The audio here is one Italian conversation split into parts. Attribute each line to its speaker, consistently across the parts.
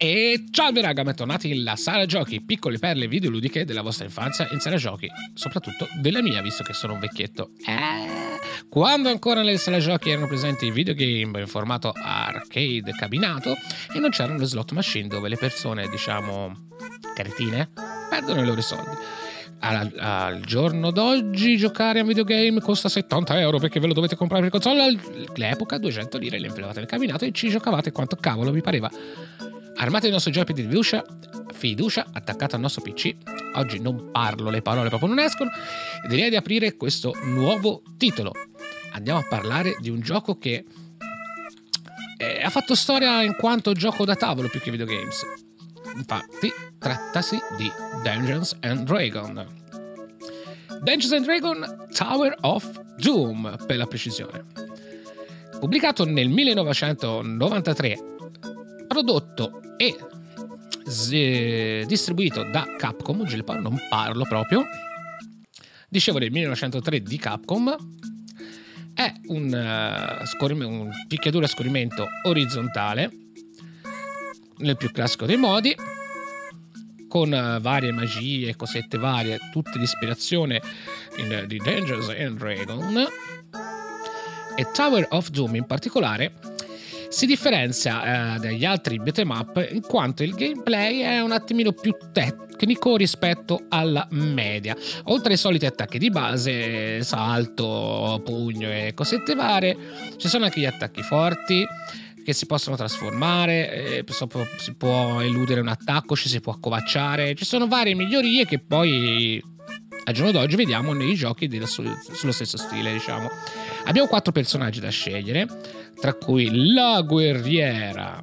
Speaker 1: E salve raga, bentornati nella sala giochi, piccole perle videoludiche della vostra infanzia in sala giochi, soprattutto della mia, visto che sono un vecchietto. Eh, quando ancora nelle sale giochi erano presenti i videogame in formato arcade cabinato e non c'erano le slot machine dove le persone, diciamo, caritine, perdono i loro soldi. Al, al, giorno d'oggi giocare a videogame costa 70 euro perché ve lo dovete comprare per console. All'epoca 200 lire le infilavate nel cabinato e ci giocavate quanto cavolo vi pareva. Armate il nostro gioco di fiducia, fiducia attaccato al nostro PC. Oggi non parlo, le parole proprio non escono. E direi di aprire questo nuovo titolo. Andiamo a parlare di un gioco che eh, ha fatto storia in quanto gioco da tavolo più che videogames. Infatti, trattasi di Dungeons and Dragons. Dungeons and Dragons Tower of Doom, per la precisione. Pubblicato nel 1993, prodotto e distribuito da Capcom, non parlo proprio, dicevo del 1903 di Capcom, è un, uh, scorrim- un picchiaduro a scorrimento orizzontale, nel più classico dei modi, con uh, varie magie, cosette varie, tutte di ispirazione in, di Dangerous and Dragon. E Tower of Doom in particolare si differenzia eh, dagli altri beat'em up in quanto il gameplay è un attimino più tecnico rispetto alla media. Oltre ai soliti attacchi di base, salto, pugno e cosette varie, ci sono anche gli attacchi forti che si possono trasformare, eh, si può eludere un attacco, ci si può accovacciare, ci sono varie migliorie che poi al giorno d'oggi vediamo nei giochi dello, sullo stesso stile, diciamo. Abbiamo quattro personaggi da scegliere, tra cui la guerriera,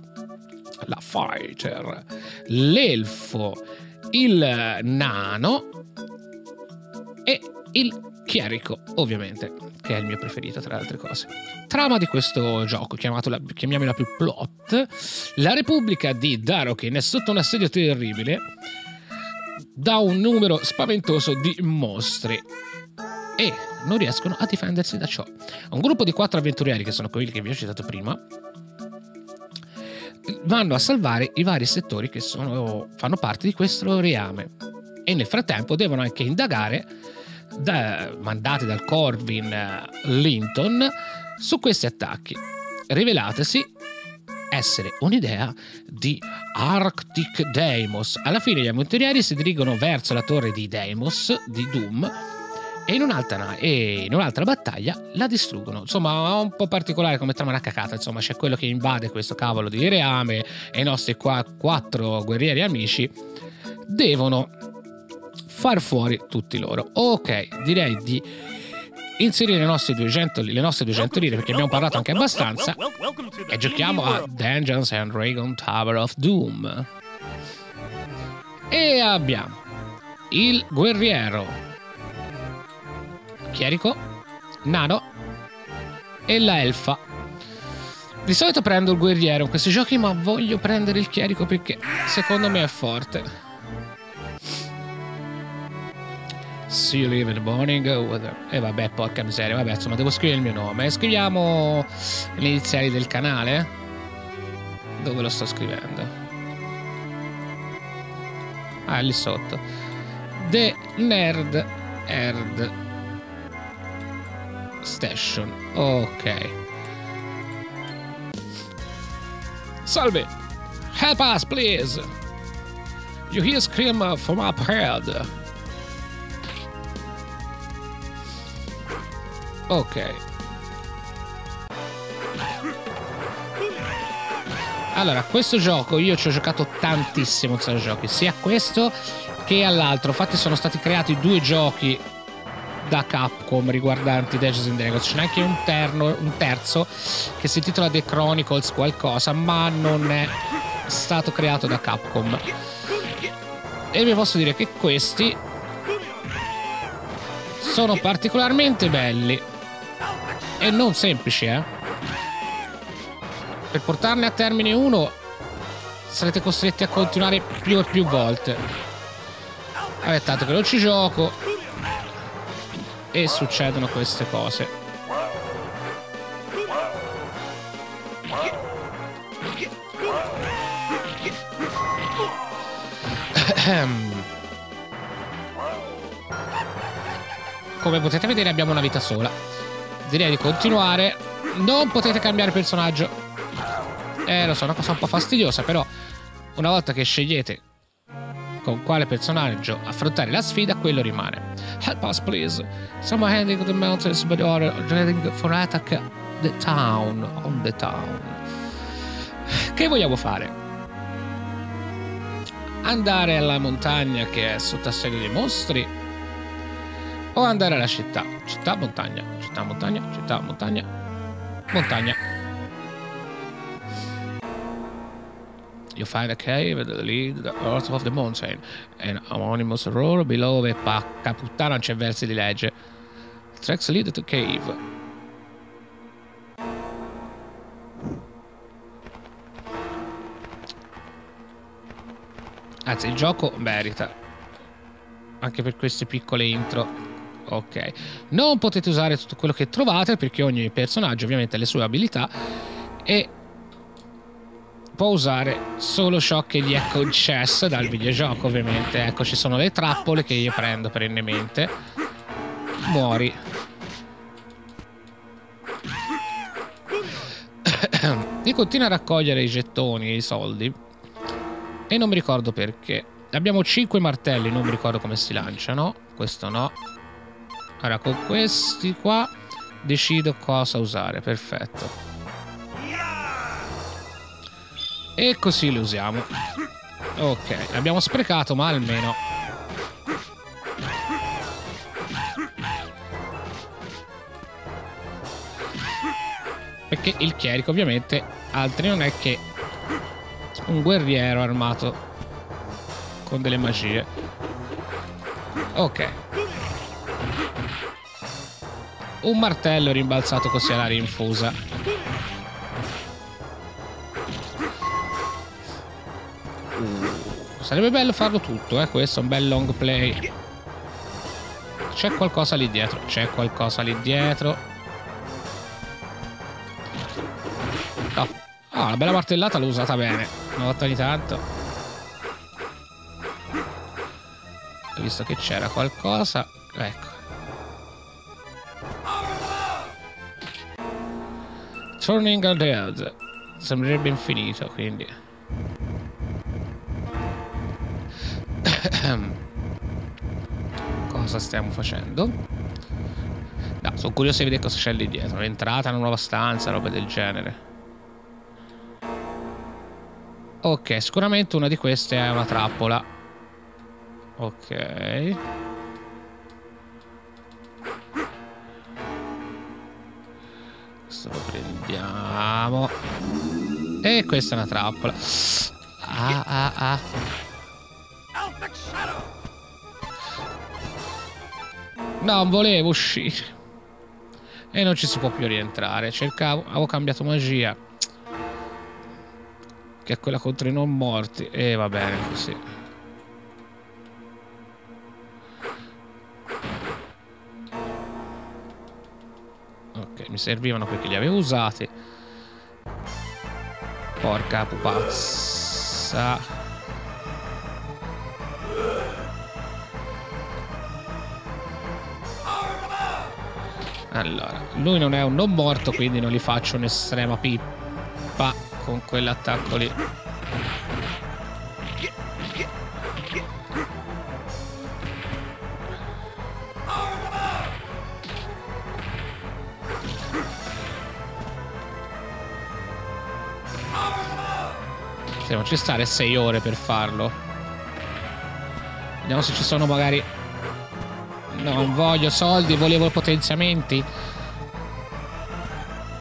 Speaker 1: la fighter, l'elfo, il nano e il chierico, ovviamente, che è il mio preferito tra le altre cose. Trama di questo gioco, la, chiamiamola più plot, la Repubblica di Darokin è sotto un assedio terribile da un numero spaventoso di mostri e non riescono a difendersi da ciò. Un gruppo di quattro avventurieri, che sono quelli che vi ho citato prima, vanno a salvare i vari settori che sono, fanno parte di questo reame e nel frattempo devono anche indagare da, mandati dal Corvin Linton su questi attacchi, rivelatesi essere un'idea di Arctic Deimos. Alla fine gli avventurieri si dirigono verso la torre di Deimos di Doom e in, un'altra, e in un'altra battaglia la distruggono. Insomma, un po' particolare come trama una cacata. Insomma, c'è quello che invade questo cavolo di reame e i nostri qua, quattro guerrieri amici devono far fuori tutti loro. Ok, direi di inserire le nostre 200, le nostre 200 lire perché abbiamo parlato anche abbastanza e giochiamo a Dungeons and Dragons Tower of Doom. E abbiamo il guerriero chierico, nano e la elfa. Di solito prendo il guerriero in questi giochi, ma voglio prendere il chierico perché secondo me è forte. See you live in the morning. E eh, vabbè, porca miseria. Vabbè, insomma, devo scrivere il mio nome. Scriviamo le iniziali del canale. Dove lo sto scrivendo? Ah, lì sotto. The Nerd Erd Station. Ok. Salve! Help us, please! You hear scream from up ahead. Ok. Allora, questo gioco io ci ho giocato tantissimo in giochi, sia questo che all'altro. Infatti sono stati creati due giochi da Capcom riguardanti Dungeons and Dragons. Ce n'è anche un, terno, un terzo che si intitola The Chronicles qualcosa, ma non è stato creato da Capcom. E vi posso dire che questi sono particolarmente belli e non semplici, eh. Per portarne a termine uno sarete costretti a continuare più e più volte. Vabbè, tanto che non ci gioco, e succedono queste cose. Come potete vedere abbiamo una vita sola. Direi di continuare. Non potete cambiare personaggio. Eh, lo so, è una cosa un po' fastidiosa, però una volta che scegliete con quale personaggio affrontare la sfida, quello rimane. Help us, please. Someone to the mountains, but are ready for attack the town. On the town. Che vogliamo fare? Andare alla montagna che è sotto assedio dei mostri? O andare alla città? Città, montagna. Città, montagna. Città, montagna. Montagna. You find a cave that leads the earth of the mountain. An anonymous roar below e pacca puttana non c'è versi di legge. Tracks lead to cave. Anzi, il gioco merita. Anche per queste piccole intro. Ok. Non potete usare tutto quello che trovate perché ogni personaggio ovviamente ha le sue abilità e può usare solo ciò che gli è concesso dal videogioco ovviamente. Ecco, ci sono le trappole che io prendo perennemente. Muori. Io continuo a raccogliere i gettoni e i soldi e non mi ricordo perché. Abbiamo 5 martelli, non mi ricordo come si lanciano. Questo no. Ora con questi qua decido cosa usare. Perfetto. E così li usiamo. Ok, abbiamo sprecato, ma almeno... Perché il chierico ovviamente altri non è che un guerriero armato con delle magie. Ok. Un martello rimbalzato così all'aria infusa. Uh, sarebbe bello farlo tutto, eh, questo, un bel long play. C'è qualcosa lì dietro, c'è qualcosa lì dietro. Oh, oh, la bella martellata l'ho usata bene. Una volta ogni tanto. Ho visto che c'era qualcosa. Ecco. Turning Undead. Sembrerebbe infinito, quindi. cosa stiamo facendo? No, sono curioso di vedere cosa c'è lì dietro. L'entrata in una nuova stanza, roba del genere. Ok, sicuramente una di queste è una trappola. Ok. Lo prendiamo. E questa è una trappola. Ah, ah, ah. No, non volevo uscire. E non ci si può più rientrare. Cercavo, avevo cambiato magia che è quella contro i non morti e va bene così mi servivano perché li avevo usati porca pupazza allora lui non è un non morto quindi non gli faccio un'estrema pippa con quell'attacco lì. Devo ci stare 6 ore per farlo. Vediamo se ci sono magari... No, non voglio soldi, volevo potenziamenti.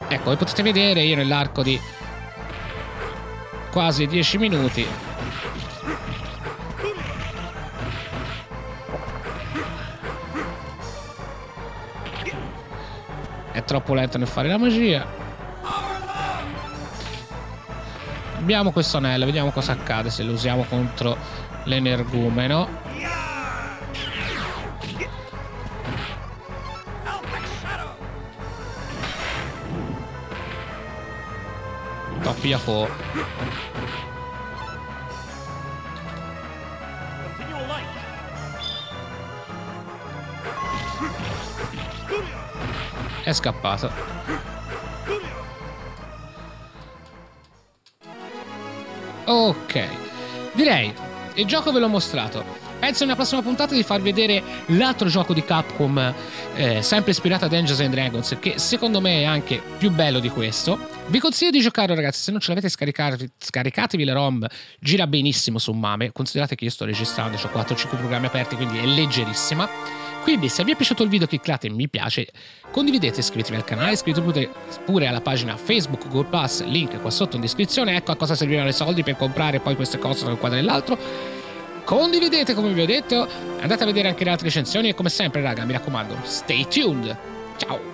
Speaker 1: Ecco, come potete vedere io nell'arco di quasi 10 minuti. È troppo lento nel fare la magia. Abbiamo questo anello, vediamo cosa accade se lo usiamo contro l'energumeno. Toppia fuoco. È scappato. Ok. Direi, il gioco ve l'ho mostrato. Penso nella prossima puntata di far vedere l'altro gioco di Capcom, eh, sempre ispirato a Dungeons and Dragons, che secondo me è anche più bello di questo. Vi consiglio di giocarlo, ragazzi. Se non ce l'avete, scaricatevi la ROM. Gira benissimo su Mame. Considerate che io sto registrando, ho 4-5 programmi aperti, quindi è leggerissima. Quindi, se vi è piaciuto il video, cliccate mi piace, condividete, iscrivetevi al canale, iscrivetevi pure alla pagina Facebook Google Plus, link qua sotto in descrizione. Ecco a cosa servivano i soldi per comprare poi queste cose tra un quadro e l'altro. Condividete come vi ho detto, andate a vedere anche le altre recensioni e come sempre raga mi raccomando, stay tuned. Ciao!